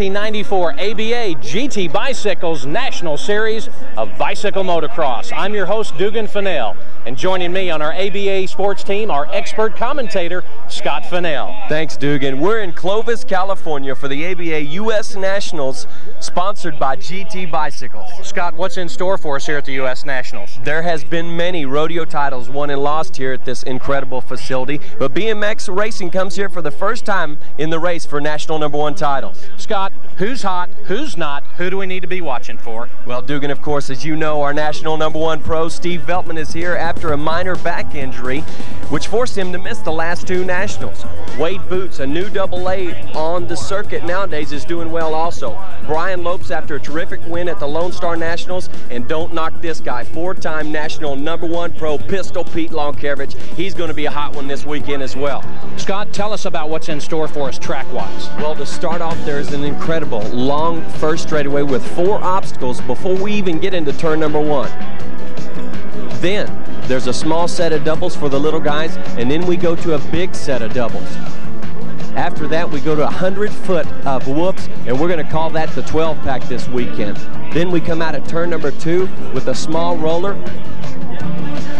1994 ABA GT Bicycles National Series of Bicycle Motocross. I'm your host, Dugan Fennell, and joining me on our ABA sports team, our expert commentator, Scott Fennell. Thanks, Dugan. We're in Clovis, California for the ABA U.S. Nationals, sponsored by GT Bicycles. Scott, what's in store for us here at the U.S. Nationals? There has been many rodeo titles won and lost here at this incredible facility, but BMX Racing comes here for the first time in the race for national number one titles. Scott, who's hot, who's not, who do we need to be watching for? Well, Dugan, of course, as you know, our national number one pro, Steve Veltman, is here after a minor back injury, which forced him to miss the last two nationals. Wade Bootes, a new double A on the circuit nowadays, is doing well also. Brian Lopes, after a terrific win at the Lone Star Nationals, and don't knock this guy, four-time national number one pro, Pistol Pete Loncarevich. He's going to be a hot one this weekend as well. Scott, tell us about what's in store for us track-wise. Well, to start off, there's an incredible long first straightaway with four obstacles before we even get into turn number one. Then, there's a small set of doubles for the little guys, and then we go to a big set of doubles. After that, we go to 100 foot of whoops, and we're going to call that the 12 pack this weekend. Then we come out at turn number two with a small roller,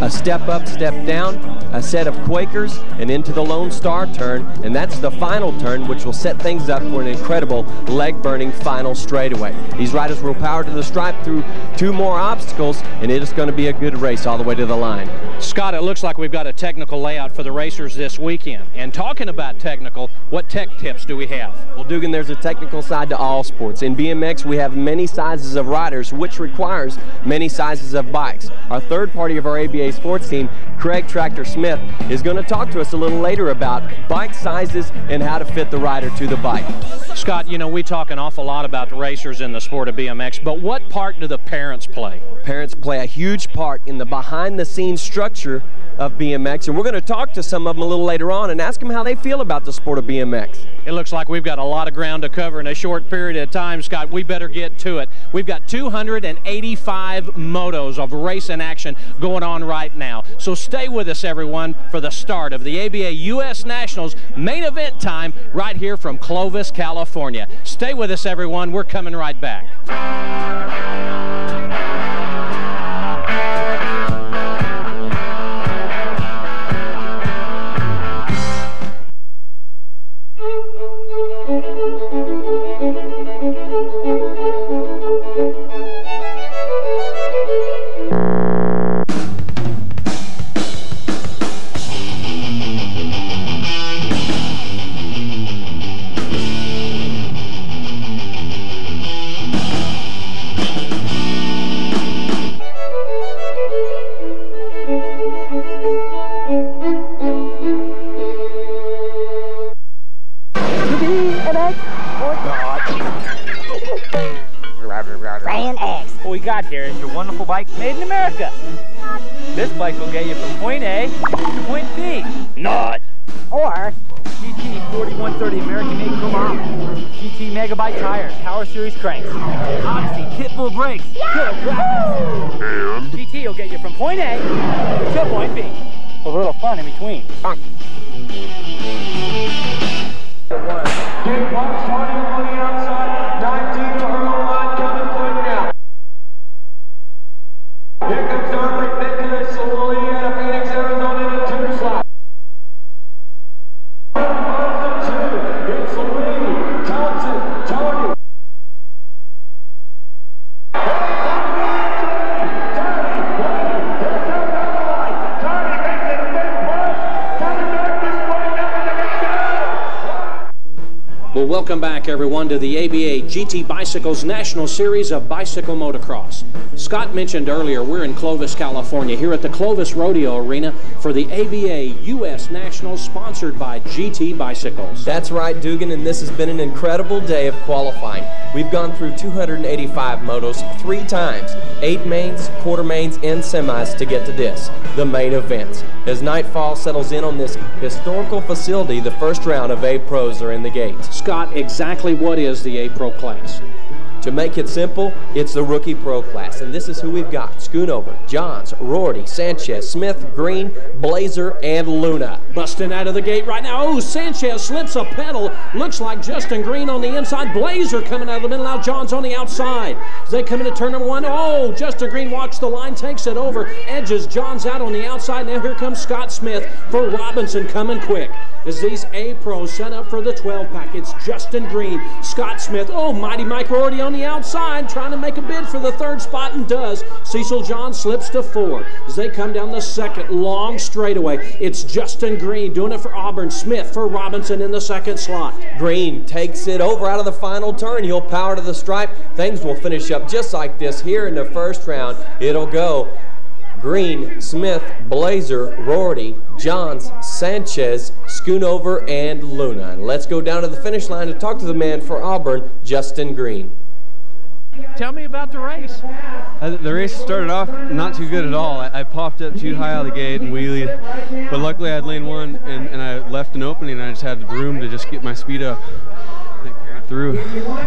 a step up, step down, a set of Quakers, and into the Lone Star turn, and that's the final turn, which will set things up for an incredible leg-burning final straightaway. These riders will power to the stripe through two more obstacles, and it is going to be a good race all the way to the line. Scott, it looks like we've got a technical layout for the racers this weekend. And talking about technical, what tech tips do we have? Well, Dugan, there's a technical side to all sports. In BMX, we have many sizes of riders, which requires many sizes of bikes. Our third party of our ABA sports team, Craig Tractor Smith, is going to talk to us a little later about bike sizes and how to fit the rider to the bike. Scott, you know, we talk an awful lot about the racers in the sport of BMX, but what part do the parents play? Parents play a huge part in the behind-the-scenes structure of BMX, and we're going to talk to some of them a little later on and ask them how they feel about the sport of BMX. It looks like we've got a lot of ground to cover in a short period of time, Scott. We better get to it. We've got 285 motos of racing action going on right now. So stay with us, everyone, for the start of the ABA U.S. Nationals main event time right here from Clovis, California. Stay with us, everyone. We're coming right back. Made in America. This bike will get you from point A to point B. Not. Or GT 4130 American made Kumama. GT Megabyte tires, Power Series cranks. Odyssey Pitbull brakes, killer graphics. And GT will get you from point A to point B. A little fun in between. GT Bicycles National Series of Bicycle Motocross. Scott mentioned earlier we're in Clovis, California, here at the Clovis Rodeo Arena for the ABA U.S. Nationals sponsored by GT Bicycles. That's right, Dugan, and this has been an incredible day of qualifying. We've gone through 285 motos three times, eight mains, quarter mains, and semis to get to this, the main events. As nightfall settles in on this historical facility, the first round of A Pros are in the gates. Scott, exactly what is the A Class? To make it simple, it's the rookie pro class, and this is who we've got. Schoonover, Johns, Rorty, Sanchez, Smith, Green, Blazer, and Luna. Busting out of the gate right now. Oh, Sanchez slips a pedal. Looks like Justin Green on the inside. Blazer coming out of the middle. Now Johns on the outside. They come into turn number one. Oh, Justin Green watch the line, takes it over, edges Johns out on the outside. Now here comes Scott Smith for Robinson coming quick. As these A pros set up for the 12 pack, it's Justin Green, Scott Smith. Oh, Mighty Mike Rorty on the outside, trying to make a bid for the third spot and does. Cecil John slips to four. As they come down the second long straightaway, it's Justin Green doing it for Auburn, Smith for Robinson in the second slot. Green takes it over out of the final turn. He'll power to the stripe. Things will finish up just like this here in the first round. It'll go Green, Smith, Blazer, Rorty, Johns, Sanchez, Schoonover, and Luna. And let's go down to the finish line to talk to the man for Auburn, Justin Green. Tell me about the race. Uh, the race started off not too good at all. I, I, popped up too high out of the gate and wheelied, but luckily I had lane one and, and I left an opening and I just had the room to just get my speed up. Through.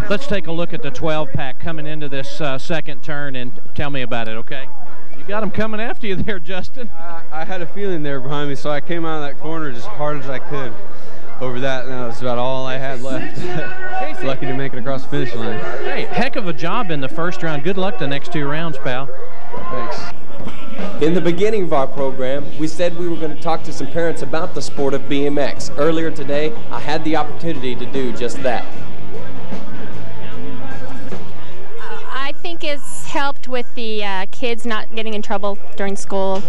Let's take a look at the 12 pack coming into this uh, second turn and tell me about it, okay? You got them coming after you there, Justin. I, I had a feeling there behind me, so I came out of that corner as hard as I could over that, and that was about all I had left. Lucky to make it across the finish line. Hey, heck of a job in the first round. Good luck the next two rounds, pal. Thanks. In the beginning of our program, we said we were going to talk to some parents about the sport of BMX. Earlier today, I had the opportunity to do just that. Helped with the uh, kids not getting in trouble during school.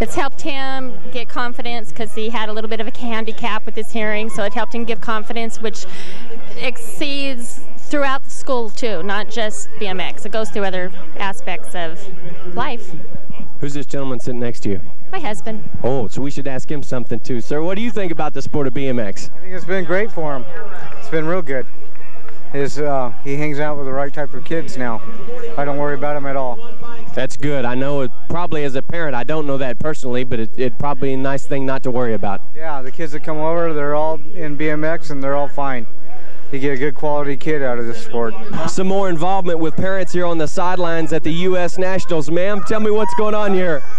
It's helped him get confidence because he had a little bit of a handicap with his hearing, so it helped him give confidence, which exceeds throughout the school too, not just BMX. It goes through other aspects of life. Who's this gentleman sitting next to you? My husband. Oh, so we should ask him something too. Sir, what do you think about the sport of BMX? I think it's been great for him. It's been real good is uh, he hangs out with the right type of kids now. I don't worry about him at all. That's good. I know it probably as a parent, I don't know that personally, but it's it probably a nice thing not to worry about. Yeah, the kids that come over, they're all in BMX and they're all fine. You get a good quality kid out of this sport. Some more involvement with parents here on the sidelines at the U.S. Nationals. Ma'am, tell me what's going on here.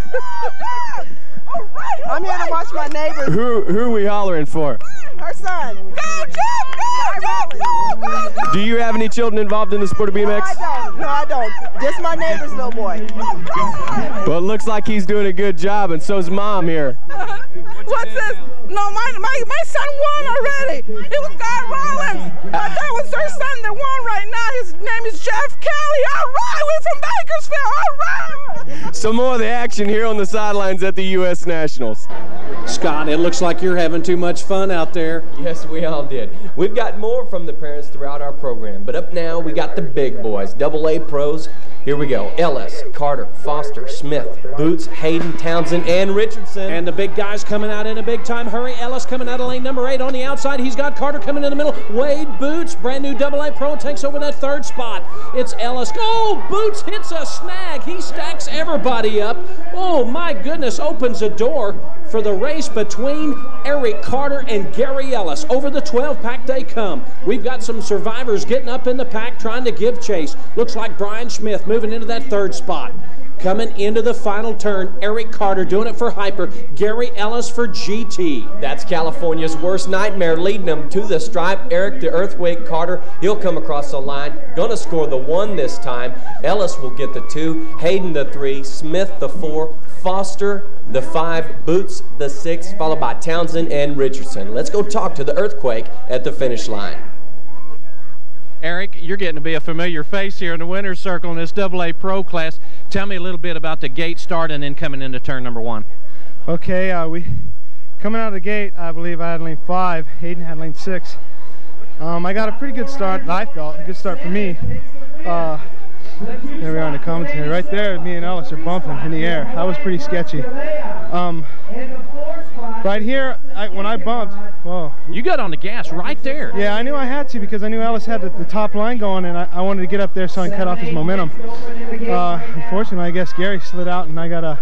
I'm here to watch my neighbors. Who, who are we hollering for? Her son. Go, Jeff! Go, Jeff! Go, go, go! Do you have any children involved in the sport of BMX? No, I don't. No, I don't. Just my neighbor's little boy. Oh, well, it looks like he's doing a good job, and so's mom here. What's this? No, my, my, my son won already. It was Guy Rollins. But that was their son that won right now. His name is Jeff Kelly. All right, we're from Bakersfield. All right. Some more of the action here on the sidelines at the U.S. Nationals. Scott, it looks like you're having too much fun out there. Yes, we all did. We've got more from the parents throughout our program, but up now we got the big boys, double A pros. Here we go. Ellis, Carter, Foster, Smith, Bootes, Hayden, Townsend, and Richardson. And the big guys coming out in a big time hurry. Ellis coming out of lane number eight on the outside. He's got Carter coming in the middle. Wade Bootes, brand new double A pro, takes over that third spot. It's Ellis. Oh, Bootes hits a snag. He stacks everybody up. Oh, my goodness, opens a door for the race between Eric Carter and Gary Ellis. Over the 12 pack they come. We've got some survivors getting up in the pack trying to give chase. Looks like Brian Smith moving into that third spot. Coming into the final turn, Eric Carter doing it for Hyper, Gary Ellis for GT. That's California's worst nightmare, leading them to the stripe. Eric the Earthquake Carter, he'll come across the line, gonna score the one this time. Ellis will get the two, Hayden the three, Smith the four, Foster the five, Bootes the six, followed by Townsend and Richardson. Let's go talk to the Earthquake at the finish line. Eric, you're getting to be a familiar face here in the winner's circle in this AA Pro class. Tell me a little bit about the gate start and then coming into turn number one. Okay, uh, we coming out of the gate, I believe I had lane five, Hayden had lane six. Um, I got a pretty good start, I felt, a good start for me. Uh, there we are in the commentary. Right there, me and Ellis are bumping in the air. That was pretty sketchy. Um, right here, I, when I bumped, whoa. You got on the gas right there. Yeah, I knew I had to because I knew Ellis had the, the top line going, and I, I, wanted to get up there so I can cut off his momentum. Uh, unfortunately, I guess Gary slid out, and I got a.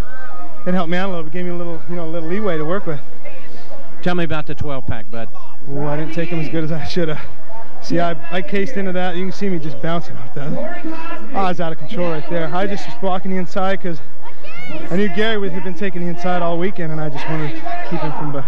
It helped me out a little bit, gave me a little, you know, a little leeway to work with. Tell me about the 12 pack, bud. Ooh, I didn't take him as good as I should have. See, I, I cased into that. You can see me just bouncing off that. Oh, I was out of control right there. I just was blocking the inside because I knew Gary would have been taking the inside all weekend, and I just wanted to keep him from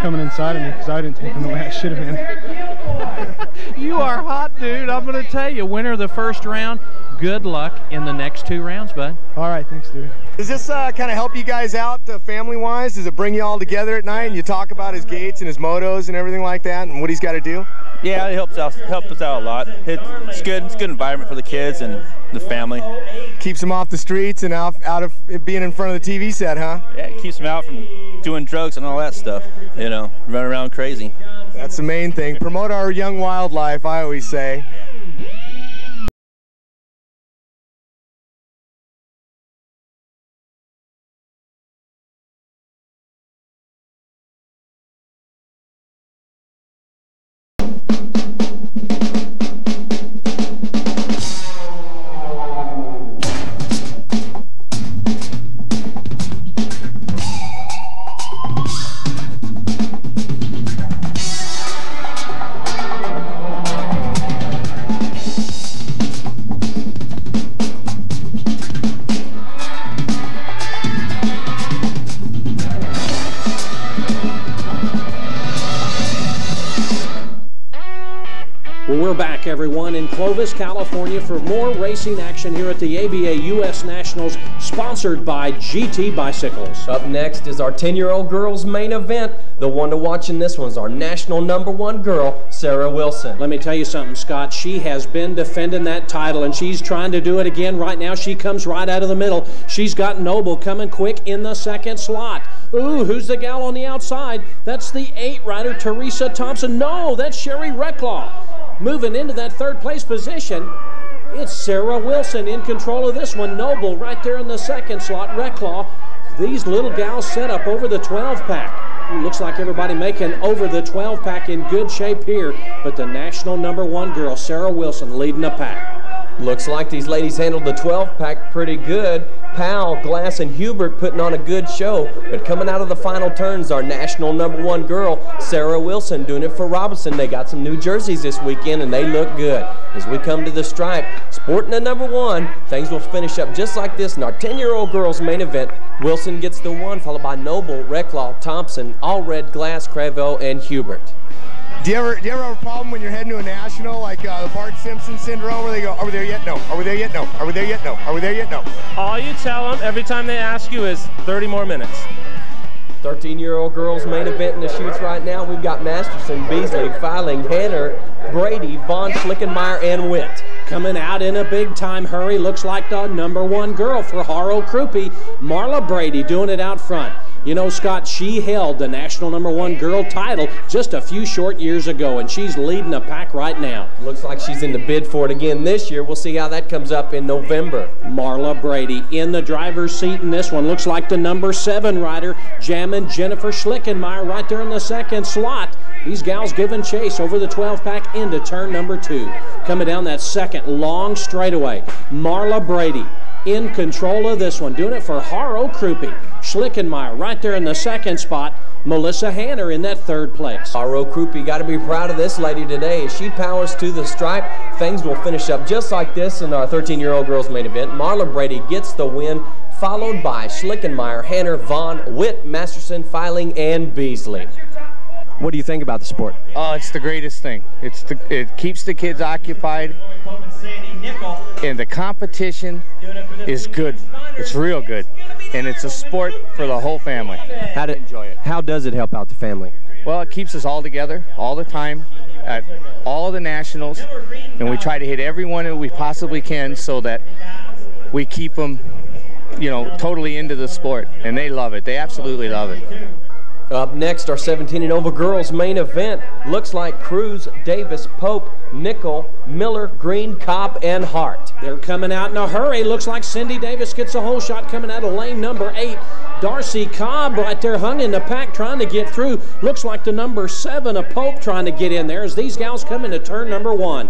coming inside of me because I didn't take him the way I should have been. You are hot, dude. I'm going to tell you, winner of the first round, good luck in the next two rounds, bud. All right, thanks, dude. Does this uh, kind of help you guys out uh, family-wise? Does it bring you all together at night and you talk about his gates and his motos and everything like that and what he's got to do? Yeah, it helps us helps us out a lot. It's good. It's a good environment for the kids and the family. Keeps them off the streets and out out of being in front of the TV set, huh? Yeah, it keeps them out from doing drugs and all that stuff. You know, running around crazy. That's the main thing. Promote our young wildlife, I always say. Everyone, in Clovis, California for more racing action here at the ABA U.S. Nationals, sponsored by GT Bicycles. Up next is our 10-year-old girls main event. The one to watch in this one is our national number one girl, Sarah Wilson. Let me tell you something, Scott. She has been defending that title, and she's trying to do it again right now. She comes right out of the middle. She's got Noble coming quick in the second slot. Ooh, who's the gal on the outside? That's the eight rider, Teresa Thompson. No, that's Sherry Recklaw moving into that third place position. It's Sarah Wilson in control of this one. Noble right there in the second slot. Recklaw. These little gals set up over the 12 pack. Looks like everybody making over the 12 pack in good shape here. But the national number one girl, Sarah Wilson, leading the pack. Looks like these ladies handled the 12-pack pretty good. Powell, Glass, and Hubert putting on a good show. But coming out of the final turns, our national number one girl, Sarah Wilson, doing it for Robinson. They got some new jerseys this weekend, and they look good. As we come to the stripe, sporting the number one, things will finish up just like this in our 10-year-old girls main event. Wilson gets the one, followed by Noble, Recklaw, Thompson, Allred, Glass, Cravo, and Hubert. Do you ever do you ever have a problem when you're heading to a national like uh, the Bart Simpson syndrome, where they go, "Are we there yet? No. Are we there yet? No. Are we there yet? No. Are we there yet? No." All you tell them every time they ask you is 30 more minutes. 13-year-old girls main event in the shoots right now. We've got Masterson, Beasley, Filing, Hanner, Brady, Von Schlickenmeyer, and Witt. Coming out in a big-time hurry, looks like the number one girl for Haro Krupe, Marla Brady doing it out front. You know, Scott, she held the national number one girl title just a few short years ago, and she's leading the pack right now. Looks like she's in the bid for it again this year. We'll see how that comes up in November. Marla Brady in the driver's seat in this one. Looks like the number seven rider, jamming Jennifer Schlickenmeyer right there in the second slot. These gals giving chase over the 12-pack into turn number two. Coming down that second long straightaway, Marla Brady in control of this one, doing it for Haro Krupe. Schlickenmeyer right there in the second spot. Melissa Hanner in that third place. Haro Krupe got to be proud of this lady today. As she powers to the stripe, things will finish up just like this in our 13-year-old girls main event. Marla Brady gets the win, followed by Schlickenmeyer, Hanner, Vaughn, Witt, Masterson, Filing, and Beasley. What do you think about the sport? Oh, it's the greatest thing. It's the, it keeps the kids occupied, and the competition is good. It's real good, and it's a sport for the whole family. How do enjoy it? How does it help out the family? Well, it keeps us all together all the time at all the nationals, and we try to hit everyone that we possibly can so that we keep them, you know, totally into the sport, and they love it. They absolutely love it. Up next, our 17 and over girls main event looks like Cruz, Davis, Pope, Nickel, Miller, Green, Cobb, and Hart. They're coming out in a hurry. Looks like Cindy Davis gets a hole shot coming out of lane number eight. Darcy Cobb right there hung in the pack trying to get through. Looks like the number seven of Pope trying to get in there as these gals come into turn number one.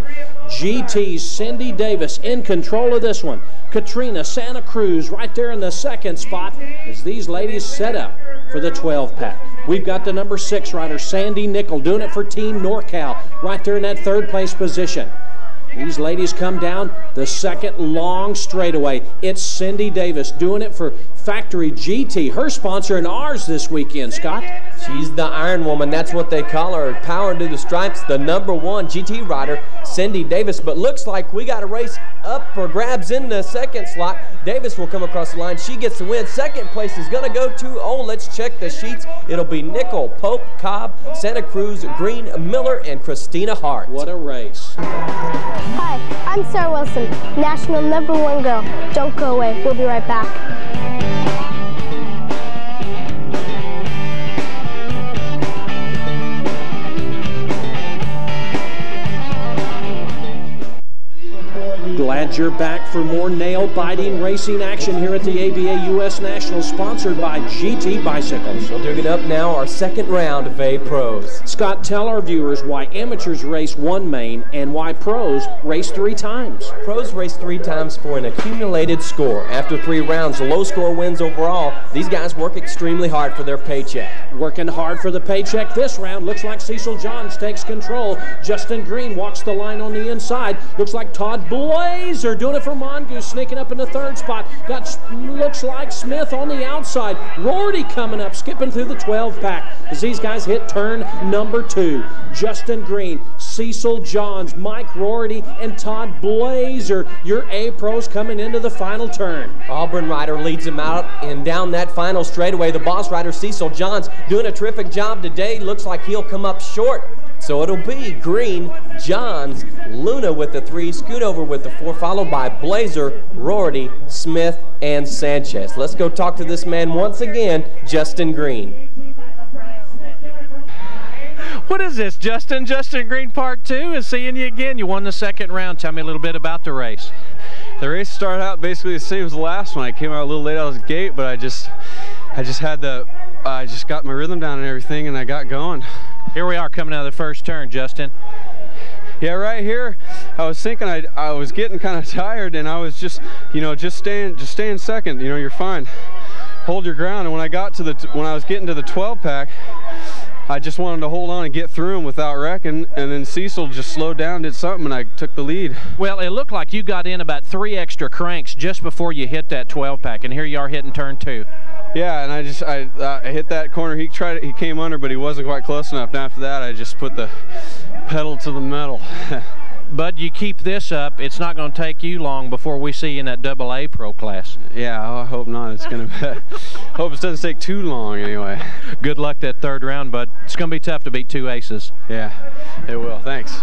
GT Cindy Davis in control of this one. Katrina Santa Cruz right there in the second spot as these ladies set up for the 12 pack. We've got the number six rider, Sandy Nickel, doing it for Team NorCal, right there in that third place position. These ladies come down the second long straightaway. It's Cindy Davis doing it for Factory GT, her sponsor and ours this weekend, Scott. She's the Iron Woman. That's what they call her. Power to the stripes, the number one GT rider, Cindy Davis. But looks like we got a race up for grabs in the second slot. Davis will come across the line. She gets the win. Second place is going to go to, oh, let's check the sheets. It'll be Nickel, Pope, Cobb, Santa Cruz, Green, Miller, and Christina Hart. What a race. Hi, I'm Sarah Wilson, national number one girl. Don't go away. We'll be right back. Glad you're back for more nail-biting racing action here at the ABA U.S. National, sponsored by GT Bicycles. We'll dig it up now, our second round of A Pros. Scott, tell our viewers why amateurs race one main and why pros race three times. Pros race three times for an accumulated score. After three rounds, the low score wins overall. These guys work extremely hard for their paycheck. Working hard for the paycheck this round. Looks like Cecil Johns takes control. Justin Green walks the line on the inside. Looks like Todd Blazer doing it for Mongoose, sneaking up in the third spot. Got looks like Smith on the outside. Rorty coming up, skipping through the 12 pack as these guys hit turn number two. Justin Green, Cecil Johns, Mike Rorty, and Todd Blazer. Your A pros coming into the final turn. Auburn rider leads him out and down that final straightaway. The boss rider Cecil Johns doing a terrific job today. Looks like he'll come up short. So it'll be Green, Johns, Luna with the three, Schoonover with the four, followed by Blazer, Rorty, Smith, and Sanchez. Let's go talk to this man once again, Justin Green. What is this, Justin? Justin Green Part 2 is seeing you again. You won the second round. Tell me a little bit about the race. The race started out basically the same as the last one. I came out a little late out of the gate, but I just, I just had the, I just got my rhythm down and everything, and I got going. Here we are coming out of the first turn, Justin. Yeah, right here, I was thinking I, I was getting kind of tired, and I was just, you know, just staying, just staying second. You know, you're fine. Hold your ground. And when I got to the, when I was getting to the 12 pack, I just wanted to hold on and get through him without wrecking, and then Cecil just slowed down, did something, and I took the lead. Well, it looked like you got in about three extra cranks just before you hit that 12 pack, and here you are hitting turn two. Yeah, and I just I, I hit that corner. He tried, he came under, but he wasn't quite close enough. And after that, I just put the pedal to the metal. but you keep this up, it's not going to take you long before we see you in that double A pro class. Yeah, I hope not. It's going to hope it doesn't take too long anyway. Good luck that third round, bud. It's going to be tough to beat two aces. Yeah, it will. Thanks.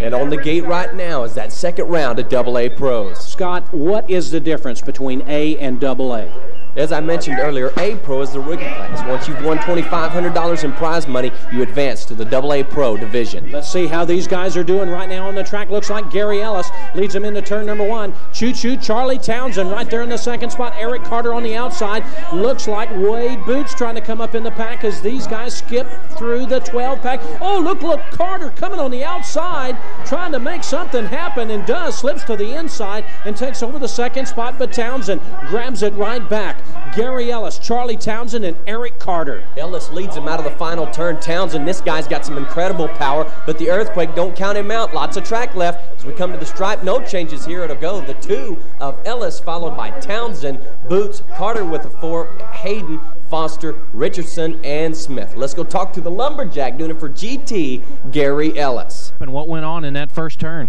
And on the gate right now is that second round of Double A Pros. Scott, what is the difference between A and Double A? As I mentioned earlier, A Pro is the rookie class. Once you've won $2,500 in prize money, you advance to the AA Pro division. Let's see how these guys are doing right now on the track. Looks like Gary Ellis leads them into turn number one. Choo-choo, Charlie Townsend right there in the second spot. Eric Carter on the outside. Looks like Wade Bootes trying to come up in the pack as these guys skip through the 12 pack. Oh, look, look, Carter coming on the outside, trying to make something happen and does. Slips to the inside and takes over the second spot, but Townsend grabs it right back. Gary Ellis, Charlie Townsend, and Eric Carter. Ellis leads him out of the final turn. Townsend, this guy's got some incredible power, but the earthquake, don't count him out. Lots of track left. As we come to the stripe, no changes here. It'll go the two of Ellis, followed by Townsend, Bootes, Carter with a four, Hayden, Foster, Richardson, and Smith. Let's go talk to the lumberjack doing it for GT, Gary Ellis. And what went on in that first turn?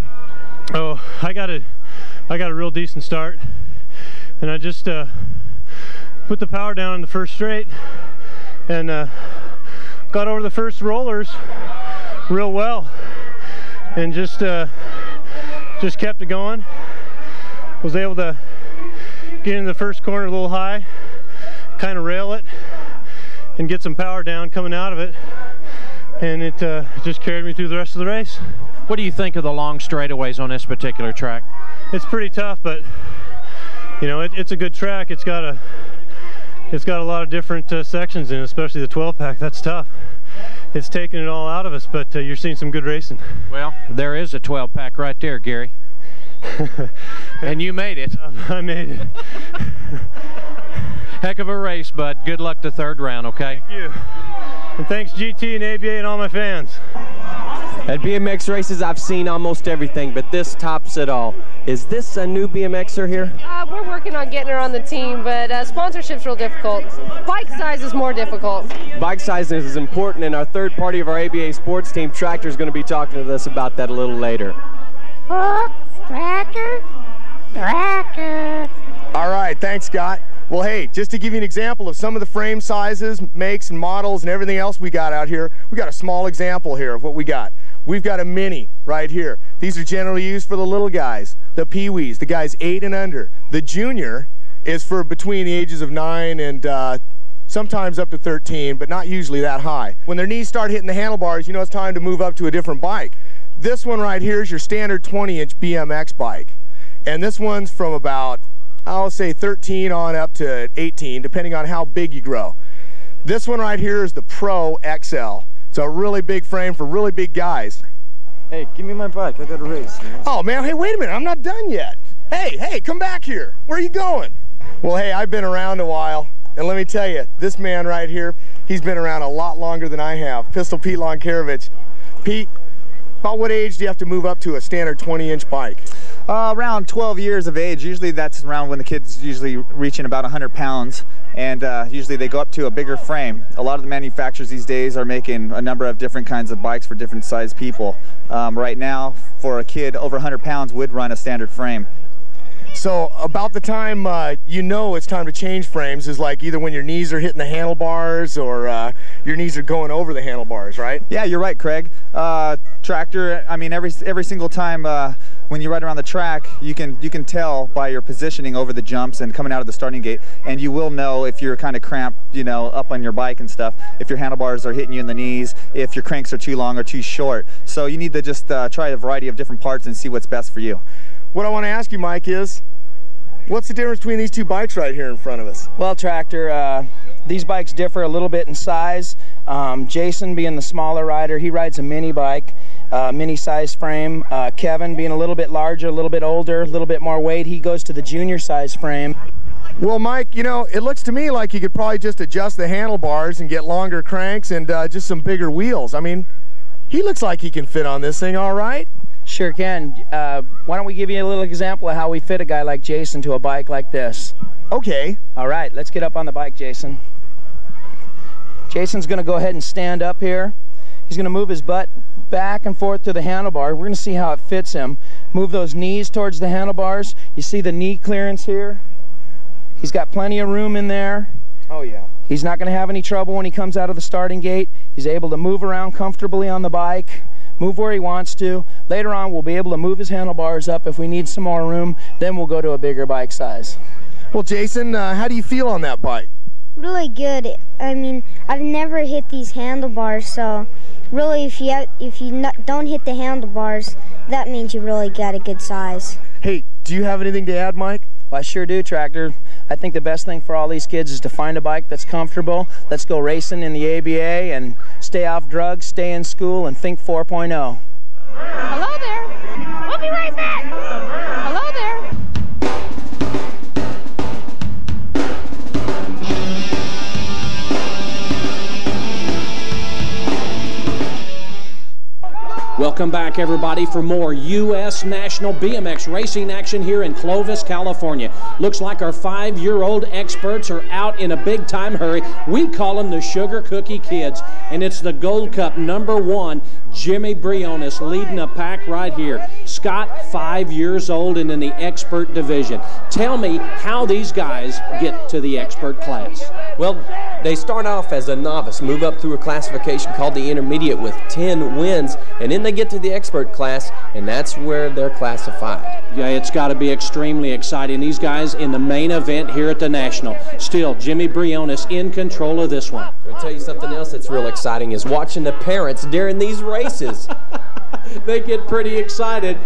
Oh, I got a, I got a real decent start, and I just uh, put the power down in the first straight, and uh, got over the first rollers real well, and just uh, just kept it going. Was able to get in the first corner a little high, kind of rail it, and get some power down coming out of it, and it uh, just carried me through the rest of the race. What do you think of the long straightaways on this particular track? It's pretty tough, but you know, it, it's a good track. It's got a it's got a lot of different uh, sections in it, especially the 12 pack. That's tough. It's taking it all out of us, but uh, you're seeing some good racing. Well, there is a 12 pack right there, Gary. and you made it. I made it. Heck of a race, bud. Good luck the third round, okay? Thank you. And thanks GT and ABA and all my fans. At BMX races, I've seen almost everything, but this tops it all. Is this a new BMXer here? Uh, we're working on getting her on the team, but uh, sponsorship's real difficult. Bike size is more difficult. Bike size is important, and our third party of our ABA sports team, Tractor, is going to be talking to us about that a little later. Oh, Tractor, Tractor. All right, thanks, Scott. Well, hey, just to give you an example of some of the frame sizes, makes, and models, and everything else we got out here, we got a small example here of what we got. We've got a mini right here. These are generally used for the little guys, the peewees, the guys eight and under. The junior is for between the ages of nine and uh, sometimes up to 13, but not usually that high. When their knees start hitting the handlebars, you know it's time to move up to a different bike. This one right here is your standard 20-inch BMX bike. And this one's from about, I'll say 13 on up to 18, depending on how big you grow. This one right here is the Pro XL. It's a really big frame for really big guys. Hey, give me my bike. I got a race. You know? Oh, man, hey, wait a minute. I'm not done yet. Hey, hey, come back here. Where are you going? Well, hey, I've been around a while, and let me tell you, this man right here, he's been around a lot longer than I have. Pistol Pete Loncarevich. Pete, about what age do you have to move up to a standard 20-inch bike? Uh, around 12 years of age. Usually that's around when the kid's usually reaching about 100 pounds and uh, usually they go up to a bigger frame. A lot of the manufacturers these days are making a number of different kinds of bikes for different size people. Um, right now, for a kid over 100 pounds would run a standard frame. So about the time uh, you know it's time to change frames is like either when your knees are hitting the handlebars or uh, your knees are going over the handlebars, right? Yeah, you're right, Craig. Uh, tractor, I mean, every every single time uh, when you ride around the track, you can you can tell by your positioning over the jumps and coming out of the starting gate, and you will know if you're kind of cramped, you know, up on your bike and stuff. If your handlebars are hitting you in the knees, if your cranks are too long or too short. So you need to just uh, try a variety of different parts and see what's best for you. What I want to ask you, Mike, is what's the difference between these two bikes right here in front of us? Well, Tractor, uh, these bikes differ a little bit in size. Um, Jason, being the smaller rider, he rides a mini bike, uh, mini size frame. Uh, Kevin, being a little bit larger, a little bit older, a little bit more weight, he goes to the junior size frame. Well, Mike, you know, it looks to me like you could probably just adjust the handlebars and get longer cranks and uh, just some bigger wheels. I mean, he looks like he can fit on this thing all right. Sure can. Uh, why don't we give you a little example of how we fit a guy like Jason to a bike like this? Okay. All right, let's get up on the bike, Jason. Jason's going to go ahead and stand up here. He's going to move his butt back and forth to the handlebar. We're going to see how it fits him. Move those knees towards the handlebars. You see the knee clearance here? He's got plenty of room in there. Oh, yeah. He's not going to have any trouble when he comes out of the starting gate. He's able to move around comfortably on the bike, move where he wants to. Later on, we'll be able to move his handlebars up if we need some more room. Then we'll go to a bigger bike size. Well, Jason, uh, how do you feel on that bike? Really good. I mean, I've never hit these handlebars, so really, if you have, if you not, don't hit the handlebars, that means you really got a good size. Hey, do you have anything to add, Mike? Well, I sure do, Tractor. I think the best thing for all these kids is to find a bike that's comfortable. Let's go racing in the ABA and stay off drugs, stay in school, and think 4.0. Hello there. We'll be right back. Welcome back, everybody, for more U.S. National BMX racing action here in Clovis, California. Looks like our five-year-old experts are out in a big-time hurry. We call them the Sugar Cookie Kids, and it's the Gold Cup number one, Jimmy Briones, leading a pack right here. Scott, five years old and in the expert division. Tell me how these guys get to the expert class. Well, they start off as a novice, move up through a classification called the intermediate with 10 wins, and then they get to the expert class, and that's where they're classified. Yeah, it's got to be extremely exciting. These guys in the main event here at the National. Still, Jimmy Briones in control of this one. I'll tell you something else that's real exciting is watching the parents during these races. they get pretty excited.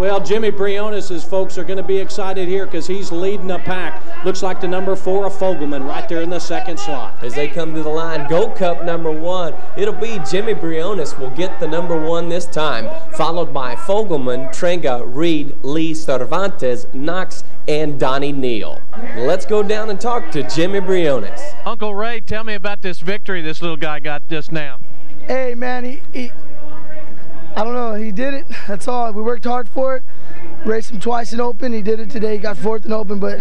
Well, Jimmy Briones' folks are going to be excited here because he's leading a pack. Looks like the number four of Fogelman right there in the second slot. As they come to the line, Gold Cup number one. It'll be Jimmy Briones will get the number one this time, followed by Fogelman, Trenga, Reed, Lee, Cervantes, Knox, and Donnie Neal. Let's go down and talk to Jimmy Briones. Uncle Ray, tell me about this victory this little guy got just now. Hey, man, he, he, I don't know, he did it. That's all. We worked hard for it. Raced him twice in open. He did it today. He got fourth in open, but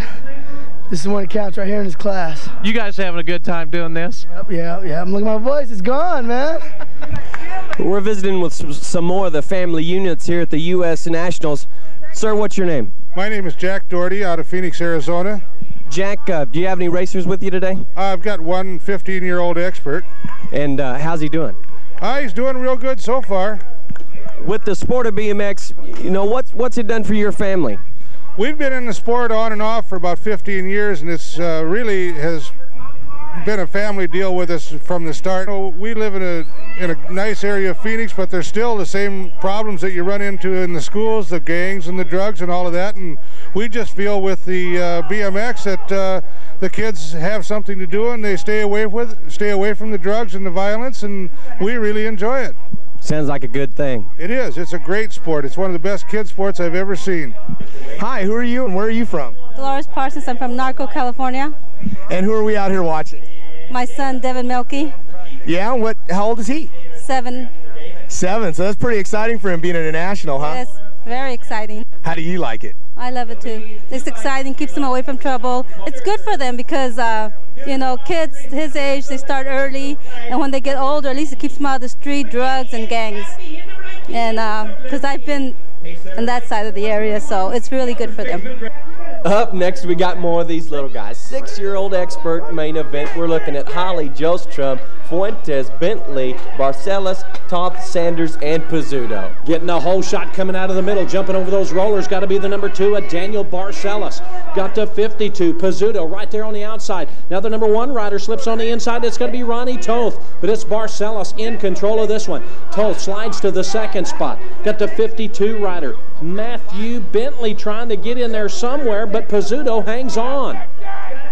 this is when it counts right here in his class. You guys having a good time doing this? Yep, yeah, yeah. Look at my voice. It's gone, man. We're visiting with some more of the family units here at the U.S. Nationals. Sir, what's your name? My name is Jack Doherty out of Phoenix, Arizona. Jack, uh, do you have any racers with you today? I've got one 15-year-old expert. And uh, how's he doing? Uh, he's doing real good so far. With the sport of BMX, you know, what's, what's it done for your family? We've been in the sport on and off for about 15 years, and it's uh, really has been a family deal with us from the start. We live in a in a nice area of Phoenix, but there's still the same problems that you run into in the schools, the gangs and the drugs and all of that. And we just feel with the uh, BMX that uh, the kids have something to do and they stay away with stay away from the drugs and the violence, and we really enjoy it. Sounds like a good thing. It is. It's a great sport. It's one of the best kid sports I've ever seen. Hi, who are you and where are you from? Dolores Parsons. I'm from Norco, California. And who are we out here watching? My son, Devin Melky. Yeah, what? How old is he? Seven. Seven. So that's pretty exciting for him being international, huh? Yes, very exciting. How do you like it? I love it too. It's exciting, keeps them away from trouble. It's good for them because, uh, you know, kids his age, they start early, and when they get older, at least it keeps them out of the street, drugs, and gangs. And because uh, I've been on that side of the area, so it's really good for them. Up next, we got more of these little guys. Six-year-old expert main event. We're looking at Holly Jostrom, Fuentes, Bentley, Barcelos, Toth, Sanders, and Pizzuto. Getting a hole shot coming out of the middle, jumping over those rollers. Got to be the number two, a Daniel Barcelos. Got to 52. Pizzuto right there on the outside. Now the number one rider slips on the inside. It's going to be Ronnie Toth, but it's Barcelos in control of this one. Toth slides to the second spot. Got the 52 rider. Matthew Bentley trying to get in there somewhere, but Pizzuto hangs on.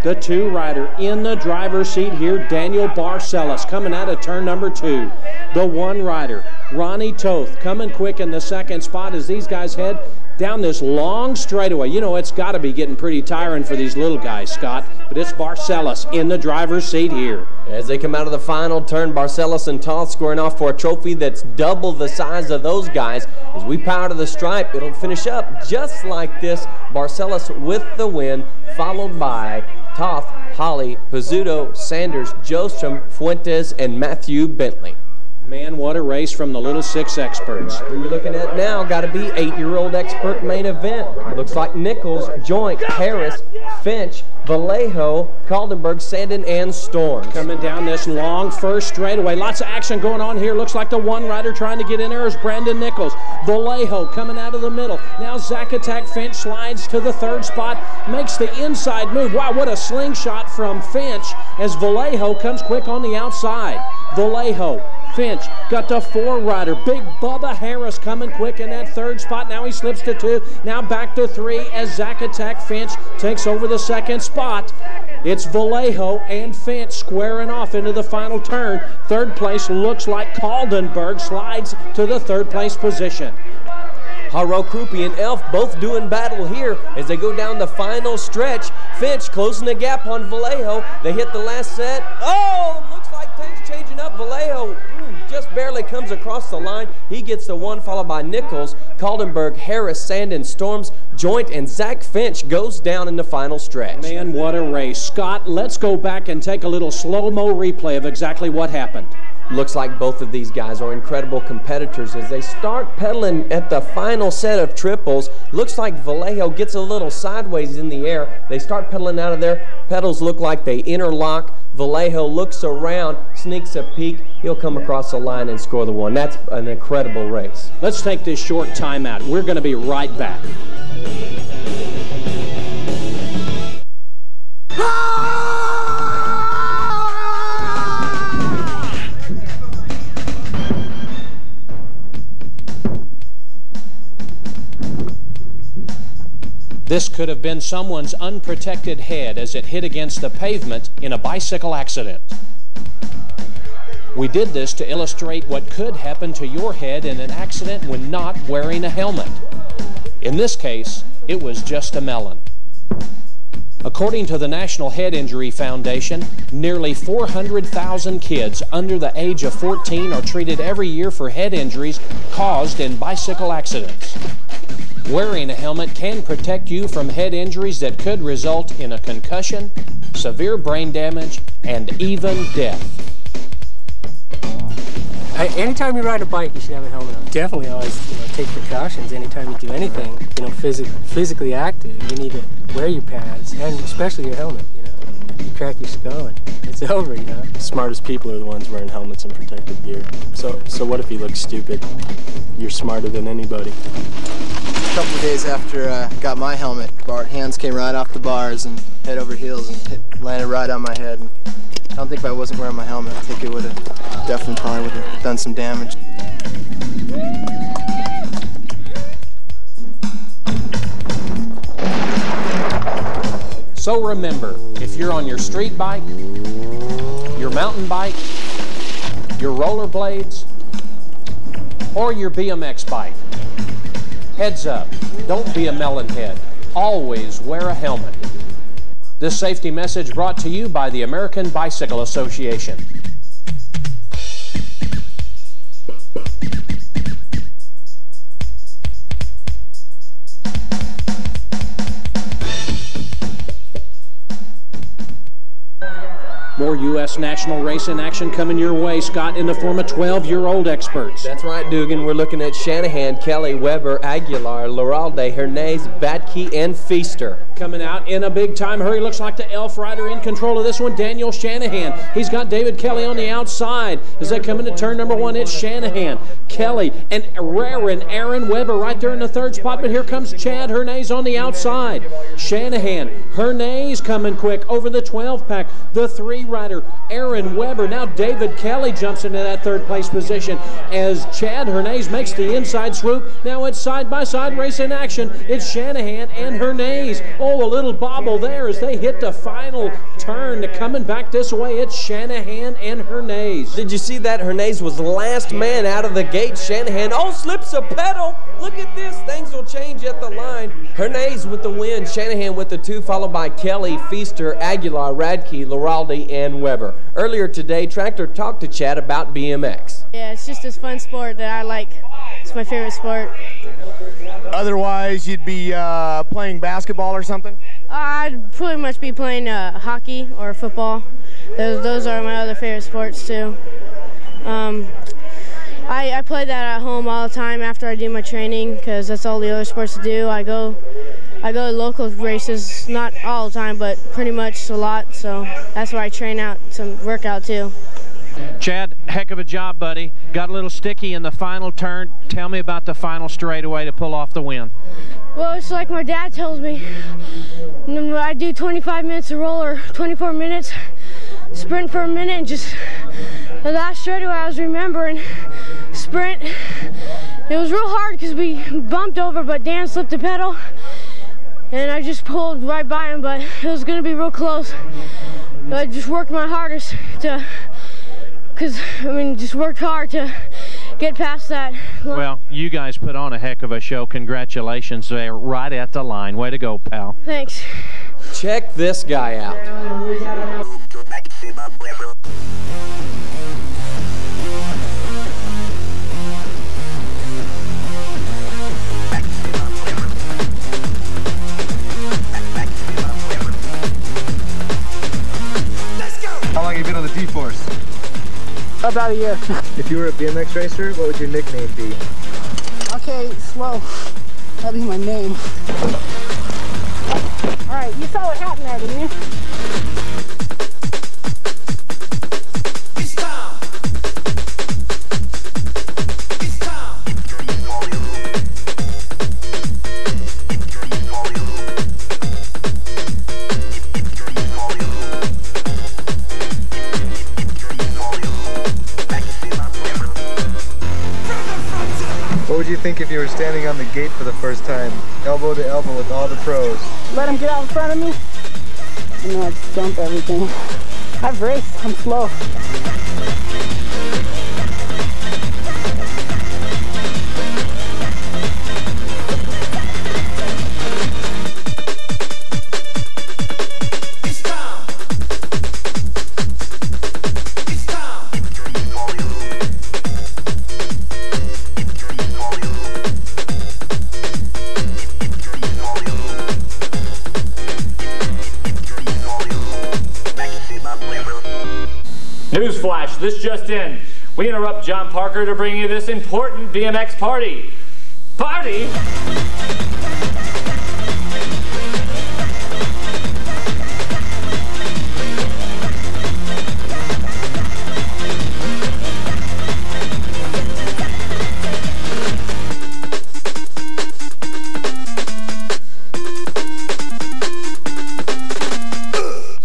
The two rider in the driver's seat here, Daniel Barcelos coming out of turn number two. The one rider, Ronnie Toth, coming quick in the second spot as these guys head down this long straightaway. You know, it's got to be getting pretty tiring for these little guys, Scott, but it's Barcelos in the driver's seat here. As they come out of the final turn, Barcelos and Toth squaring off for a trophy that's double the size of those guys. As we power to the stripe, it'll finish up just like this. Barcelos with the win, followed by Toth, Holly, Pizzuto, Sanders, Jostrom, Fuentes, and Matthew Bentley. Man, what a race from the little six experts. Who we're looking at now got to be eight-year-old expert main event. Looks like Nichols, Joint, Harris, Finch, Vallejo, Caldenberg, Sandin, and Storm. Coming down this long first straightaway. Lots of action going on here. Looks like the one rider trying to get in there is Brandon Nichols. Vallejo coming out of the middle. Now Zach Attack Finch slides to the third spot, makes the inside move. Wow, what a slingshot from Finch as Vallejo comes quick on the outside. Vallejo Finch got the four rider. Big Bubba Harris coming quick in that third spot. Now he slips to two. Now back to three as Zach Attack Finch takes over the second spot. It's Vallejo and Finch squaring off into the final turn. Third place looks like Caldenberg slides to the third place position. Haro Krupi and Elf both doing battle here as they go down the final stretch. Finch closing the gap on Vallejo. They hit the last set. Oh, looks like things changing up. Vallejo just barely comes across the line. He gets the one followed by Nichols, Caldenberg, Harris, Sandin, Storms, Joint, and Zach Finch goes down in the final stretch. Man, what a race. Scott, let's go back and take a little slow-mo replay of exactly what happened. Looks like both of these guys are incredible competitors as they start pedaling at the final set of triples. Looks like Vallejo gets a little sideways in the air. They start pedaling out of there. Pedals look like they interlock. Vallejo looks around, sneaks a peek. He'll come across the line and score the one. That's an incredible race. Let's take this short timeout. We're going to be right back. Ah! This could have been someone's unprotected head as it hit against the pavement in a bicycle accident. We did this to illustrate what could happen to your head in an accident when not wearing a helmet. In this case, it was just a melon. According to the National Head Injury Foundation, nearly 400,000 kids under the age of 14 are treated every year for head injuries caused in bicycle accidents. Wearing a helmet can protect you from head injuries that could result in a concussion, severe brain damage, and even death. I, anytime you ride a bike, you should have a helmet on. Definitely always you know, take precautions anytime you do anything, you know, physic physically active. You need to wear your pads and especially your helmet, you crack your skull and it's over, you know. Smartest people are the ones wearing helmets and protective gear. So, so what if you look stupid? You're smarter than anybody. A couple of days after I uh, got my helmet, Bart hands came right off the bars and head over heels and hit, landed right on my head. And I don't think if I wasn't wearing my helmet, I think it would have definitely probably would have done some damage. So remember, if you're on your street bike, your mountain bike, your rollerblades, or your BMX bike, heads up, don't be a melon head. Always wear a helmet. This safety message brought to you by the American Bicycle Association. More U.S. national racing action coming your way, Scott, in the form of 12-year-old experts. That's right, Dugan. We're looking at Shanahan, Kelly, Weber, Aguilar, Loralde, Hernandez, Batke, and Feaster. Coming out in a big-time hurry. Looks like the elf rider in control of this one, Daniel Shanahan. He's got David Kelly on the outside. As they come into turn number one, it's Shanahan, Kelly, and Rarin, Aaron Weber right there in the third spot. But here comes Chad Hernandez on the outside. Shanahan, Hernandez coming quick over the 12-pack. The three rider Aaron Weber. Now David Kelly jumps into that third place position as Chad Hernandez makes the inside swoop. Now it's side by side race in action. It's Shanahan and Hernandez. Oh, a little bobble there as they hit the final turn. To coming back this way, it's Shanahan and Hernandez. Did you see that? Hernandez was the last man out of the gate. Shanahan, oh, slips a pedal. Look at this. Things will change at the line. Hernandez with the win. Shanahan with the two, followed by Kelly, Feaster, Aguilar, Radke, Loraldi, and Weber. Earlier today, Tractor talked to Chad about BMX. Yeah, it's just a fun sport that I like. It's my favorite sport. Otherwise, you'd be uh, playing basketball or something? I'd pretty much be playing uh, hockey or football. Those, those are my other favorite sports too. Um, I, I play that at home all the time after I do my training because that's all the other sports to do. I go I go to local races, not all the time, but pretty much a lot. So that's where I train out some workout too. Chad, heck of a job, buddy. Got a little sticky in the final turn. Tell me about the final straightaway to pull off the win. Well, it's like my dad tells me. I do 25 minutes of roller, 24 minutes, sprint for a minute, and just the last straightaway I was remembering, sprint. It was real hard because we bumped over, but Dan slipped the pedal, and I just pulled right by him, but it was going to be real close. I just worked my hardest to, because, I mean, just worked hard to get past that. Well, you guys put on a heck of a show. Congratulations there, right at the line. Way to go, pal. Thanks. Check this guy out. How long have you been on the D-Force? About a year. If you were a BMX racer, what would your nickname be? Okay, slow. That'd be my name. All right, you saw what happened there, didn't you? Would you think if you were standing on the gate for the first time, elbow to elbow with all the pros? Let them get out in front of me. And I'd dump everything. I've raced. I'm slow. Just in. We interrupt John Parker to bring you this important BMX party. Party?